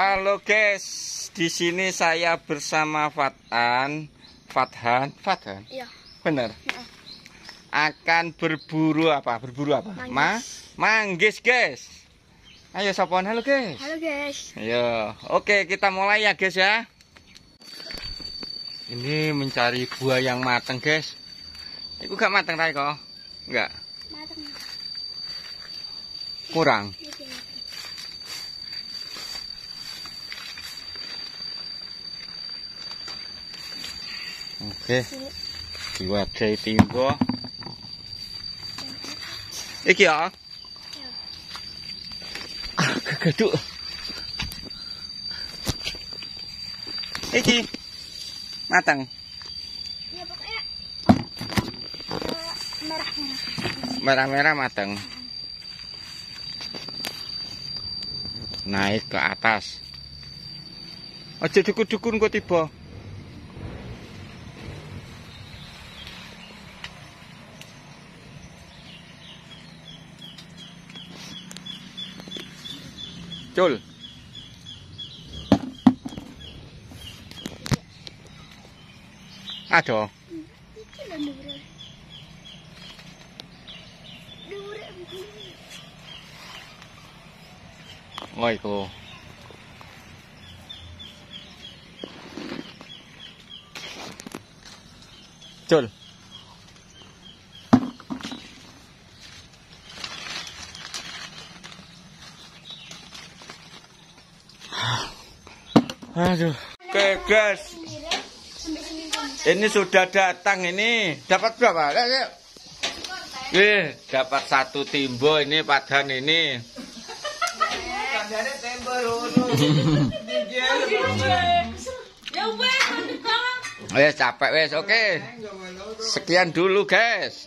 Halo guys, di sini saya bersama Fatan, Fathan, Fathan, Iya. bener. Heeh. Akan berburu apa? Berburu apa? Manggis. Ma, manggis guys. Ayo sapon halo guys. Halo guys. Ayo, oke kita mulai ya guys ya. Ini mencari buah yang mateng guys. Itu gak mateng Rai kok? Enggak, Matang. kurang. Oke, diwadahi timbo. Iki ya. Ah, kegaduk. Iki matang, Ya pokoknya eh, merah-merah. merah-merah matang. Naik ke atas. Aja dukun-dukun kok tiba. Chul. Acho. Ôi cô. Chul. Aduh. Oke guys, ini sudah datang ini. Dapat berapa? Lihat. Eh, dapat satu timbo ini padan ini. Ya wes, Wes capek wes, oke. Sekian dulu guys.